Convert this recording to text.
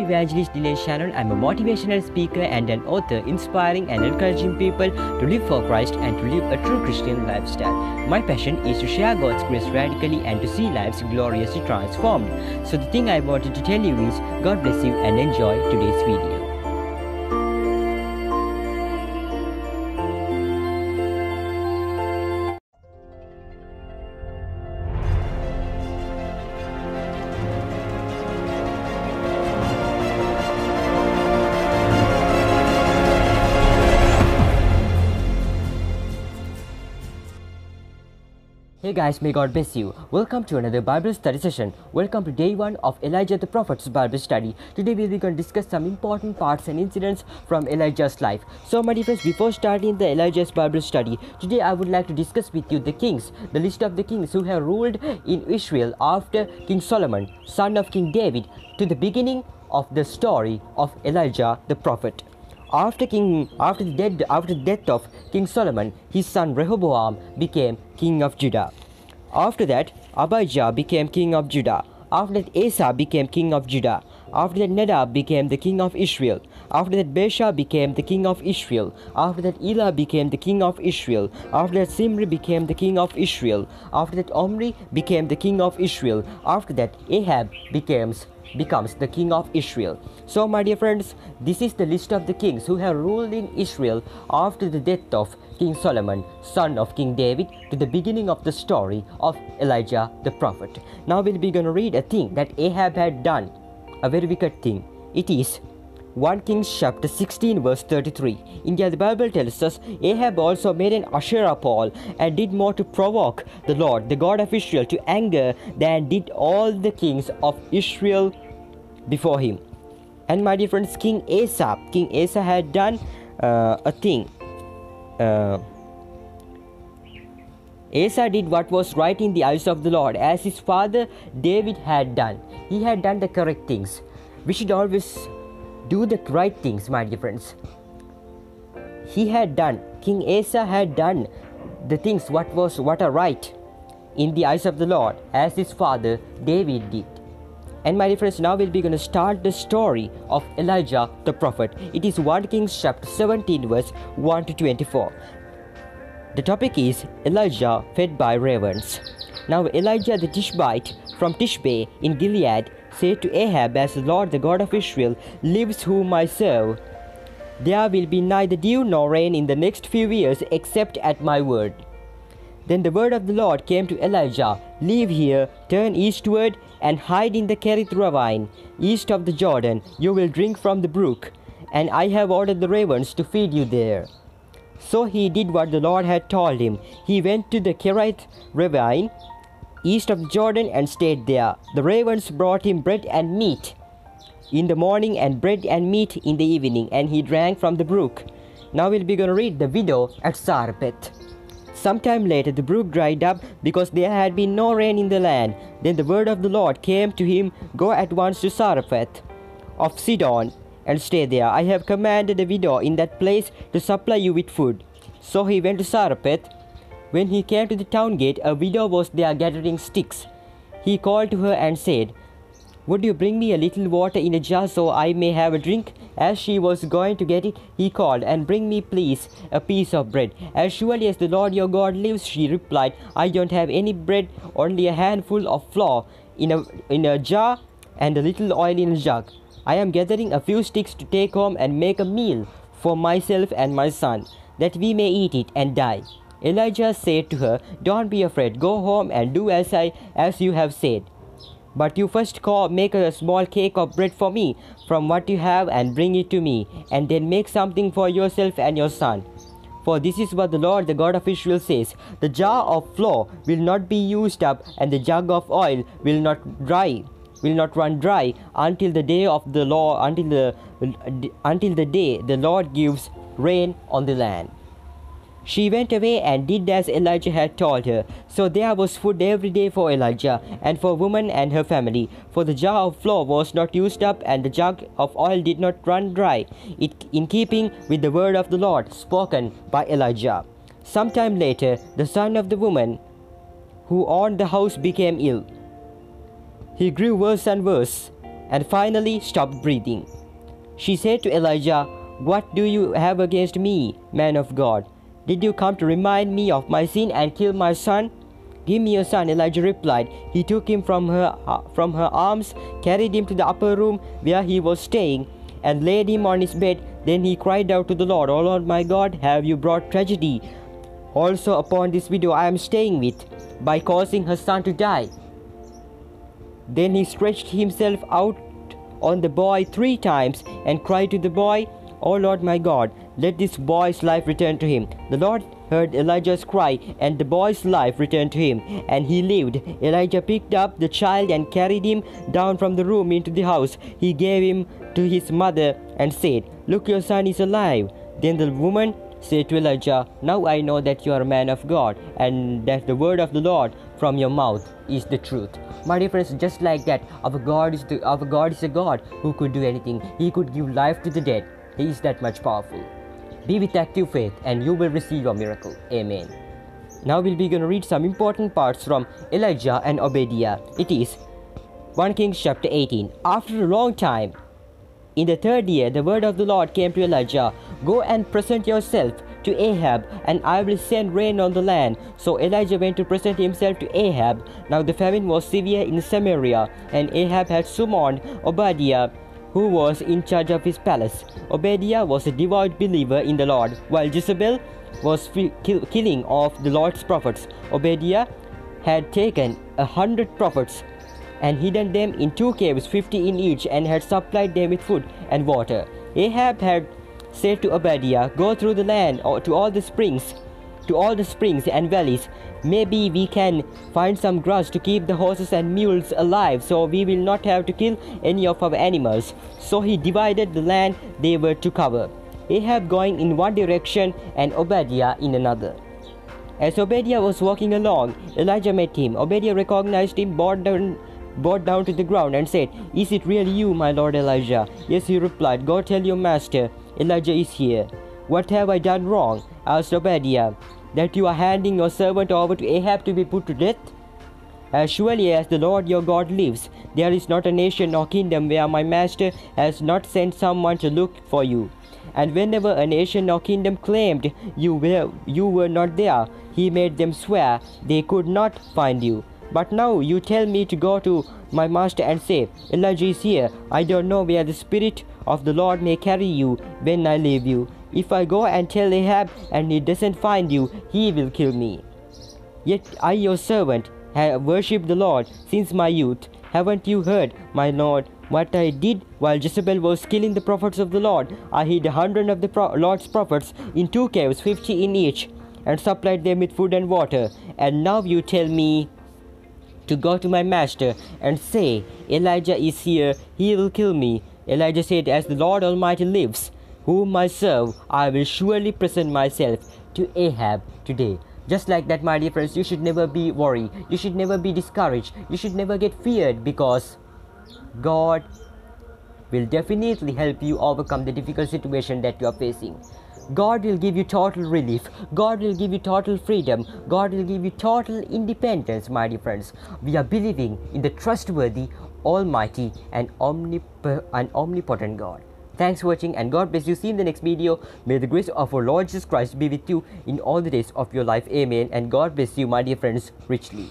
evangelist Delaine Shannon. I'm a motivational speaker and an author inspiring and encouraging people to live for Christ and to live a true Christian lifestyle. My passion is to share God's grace radically and to see lives gloriously transformed. So the thing I wanted to tell you is God bless you and enjoy today's video. Hey guys, may God bless you. Welcome to another Bible study session. Welcome to day one of Elijah the Prophet's Bible study. Today we'll be going to discuss some important parts and incidents from Elijah's life. So, my dear friends, before starting the Elijah's Bible study, today I would like to discuss with you the kings, the list of the kings who have ruled in Israel after King Solomon, son of King David, to the beginning of the story of Elijah the Prophet. After king after the death after the death of King Solomon, his son Rehoboam became king of Judah. After that, Abijah became king of Judah. After that, Asa became king of Judah. After that, Nadab became the king of Israel. After that, Baasha became the king of Israel. After that, Elah became the king of Israel. After that, Zimri became the king of Israel. After that, Omri became the king of Israel. After that, Ahab becomes becomes the king of Israel. So, my dear friends, this is the list of the kings who have ruled in Israel after the death of King Solomon, son of King David, to the beginning of the story of Elijah the prophet. Now, we'll be going to read a thing that Ahab had done, a very wicked thing. It is 1 Kings chapter 16 verse 33. In the Bible tells us Ahab also made an Asherah pole and did more to provoke the Lord, the God of Israel, to anger than did all the kings of Israel before him. And my dear friends, King Asa, King Asa had done uh, a thing. Uh, Asa did what was right in the eyes of the Lord, as his father David had done. He had done the correct things. We should always do the right things, my dear friends. He had done, King Asa had done the things what was what are right in the eyes of the Lord, as his father David did. And my dear friends, now we'll be going to start the story of Elijah the prophet. It is 1 Kings chapter 17, verse 1 to 24. The topic is Elijah fed by ravens. Now Elijah the Tishbite from Tishbe in Gilead said to Ahab, As the Lord the God of Israel lives whom I serve, there will be neither dew nor rain in the next few years except at my word. Then the word of the Lord came to Elijah Leave here, turn eastward, and hide in the Kerith ravine, east of the Jordan. You will drink from the brook, and I have ordered the ravens to feed you there. So he did what the Lord had told him. He went to the Kerith ravine, east of Jordan, and stayed there. The ravens brought him bread and meat in the morning, and bread and meat in the evening, and he drank from the brook. Now we'll be going to read the widow at Zarephath. Sometime later, the brook dried up because there had been no rain in the land. Then the word of the Lord came to him Go at once to Zarephath of Sidon and stay there. I have commanded a widow in that place to supply you with food. So he went to Zarephath. When he came to the town gate, a widow was there gathering sticks. He called to her and said, would you bring me a little water in a jar so I may have a drink? As she was going to get it, he called, And bring me, please, a piece of bread. As surely as the Lord your God lives, she replied, I don't have any bread, only a handful of flour in a, in a jar and a little oil in a jug. I am gathering a few sticks to take home and make a meal for myself and my son, that we may eat it and die. Elijah said to her, Don't be afraid, go home and do as I as you have said. But you first call, make a small cake of bread for me from what you have and bring it to me, and then make something for yourself and your son. For this is what the Lord, the God of Israel, says The jar of flour will not be used up, and the jug of oil will not dry. Will not run dry until the day of the law until the until the day the Lord gives rain on the land. She went away and did as Elijah had told her. So there was food every day for Elijah and for woman and her family. For the jar of flour was not used up, and the jug of oil did not run dry, it, in keeping with the word of the Lord spoken by Elijah. Sometime later, the son of the woman who owned the house became ill. He grew worse and worse, and finally stopped breathing. She said to Elijah, What do you have against me, man of God? Did you come to remind me of my sin and kill my son? Give me your son, Elijah replied. He took him from her, uh, from her arms, carried him to the upper room where he was staying, and laid him on his bed. Then he cried out to the Lord, O Lord my God, have you brought tragedy also upon this widow I am staying with by causing her son to die? Then he stretched himself out on the boy three times and cried to the boy, O Lord my God, let this boy's life return to him. The Lord heard Elijah's cry, and the boy's life returned to him, and he lived. Elijah picked up the child and carried him down from the room into the house. He gave him to his mother and said, Look, your son is alive. Then the woman said to Elijah, Now I know that you are a man of God, and that the word of the Lord from your mouth is the truth. My dear friends, just like that, our God is the, our God is a God who could do anything. He could give life to the dead. He is that much powerful. Be with active faith, and you will receive your miracle. Amen. Now we'll be going to read some important parts from Elijah and Obadiah. It is 1 Kings chapter 18. After a long time, in the third year, the word of the Lord came to Elijah Go and present yourself to Ahab, and I will send rain on the land. So Elijah went to present himself to Ahab. Now the famine was severe in Samaria, and Ahab had summoned Obadiah, who was in charge of his palace. Obadiah was a devout believer in the Lord, while Jezebel was kill killing of the Lord's prophets. Obadiah had taken a hundred prophets and hidden them in two caves, fifty in each, and had supplied them with food and water. Ahab had said to Obadiah, Go through the land or to all the springs, to all the springs and valleys. Maybe we can find some grass to keep the horses and mules alive, so we will not have to kill any of our animals. So he divided the land they were to cover. Ahab going in one direction and Obadiah in another. As Obadiah was walking along, Elijah met him. Obadiah recognized him, bowed down bowed down to the ground and said, Is it really you, my lord Elijah? Yes, he replied, Go tell your master, Elijah is here. What have I done wrong? asked Obadiah, that you are handing your servant over to Ahab to be put to death? As surely as the Lord your God lives, there is not a nation or kingdom where my master has not sent someone to look for you. And whenever a nation or kingdom claimed you were, you were not there, he made them swear they could not find you. But now you tell me to go to my master and say, Elijah is here. I don't know where the Spirit of the Lord may carry you when I leave you. If I go and tell Ahab and he doesn't find you, he will kill me. Yet I, your servant, have worshipped the Lord since my youth. Haven't you heard, my Lord, what I did while Jezebel was killing the prophets of the Lord? I hid a hundred of the pro Lord's prophets in two caves, fifty in each, and supplied them with food and water. And now you tell me to go to my master and say, Elijah is here, he will kill me. Elijah said, As the Lord Almighty lives, whom I serve, I will surely present myself to Ahab today. Just like that, my dear friends, you should never be worried. You should never be discouraged. You should never get feared because God will definitely help you overcome the difficult situation that you are facing. God will give you total relief. God will give you total freedom. God will give you total independence, my dear friends. We are believing in the trustworthy, almighty, and, omnip- and omnipotent God. Thanks for watching and God bless you. See you in the next video. May the grace of our Lord Jesus Christ be with you in all the days of your life. Amen. And God bless you, my dear friends, richly.